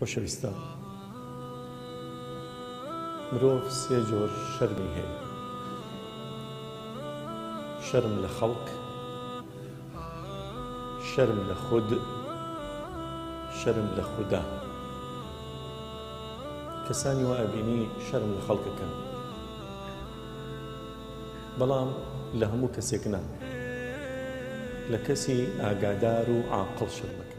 خۆشەویستان مرۆڤ سێ جۆر شەرمی هەیە شەرم لە خەڵک شەرم لە خود شەرم لە خودا کەسانی وا ئەبینی شەرم لە خەڵکەکەن بەڵام لە هەموو کەسێک نا لە کەسی ئاگادار و عاقڵ شەرمەکە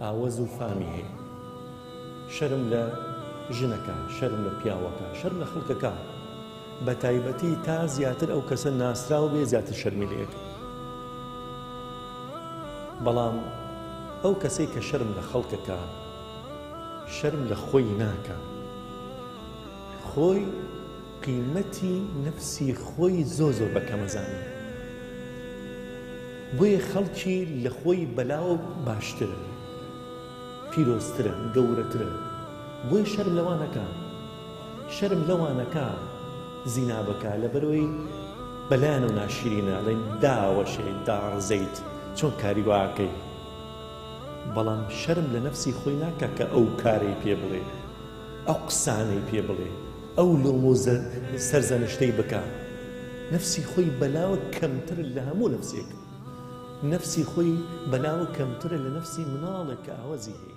ئاوەز و فامی هەیە شەرم لە ژنەکان شەرم لە پیاوەکان شەر لە خەڵکەکان بە تایبەتی تا زیاتر ئەو کەسە ناسراو بێ زیاتر شەرمی لەیەک بەڵام ئەو کەسەی کە شەرم لە خەڵکەکە شەرم لە خۆی ناکە خۆی قیمەتی نەفسی خۆی زۆر زۆر بە کەمە زانی بۆیە خەڵکی لە خۆی بەلاوە باشترن پیرۆزترن گەورەترن بۆیە شەرم لەوان نەکا شەرم لەوان نەکا زینا بەکا لەبەرەوەی بەلایان و ناشیرینە ئەڵێن داوەشێ داڕزێیت چۆن کاری واکەی بەڵام شەرم لە نەفسی خۆی ناکا کە ئەو کارەی پێ بڵێ ئەو قسانەی پێ بڵێ ئەو لۆم و سەرزەنشتەی بکا نەفسی خۆی بەلاوە کەمتر لە هەموو نەفسێک نەفسی خۆی بەلاوە کەمترە لە نەفسی مناڵێک کە ئاوەزی هەیە.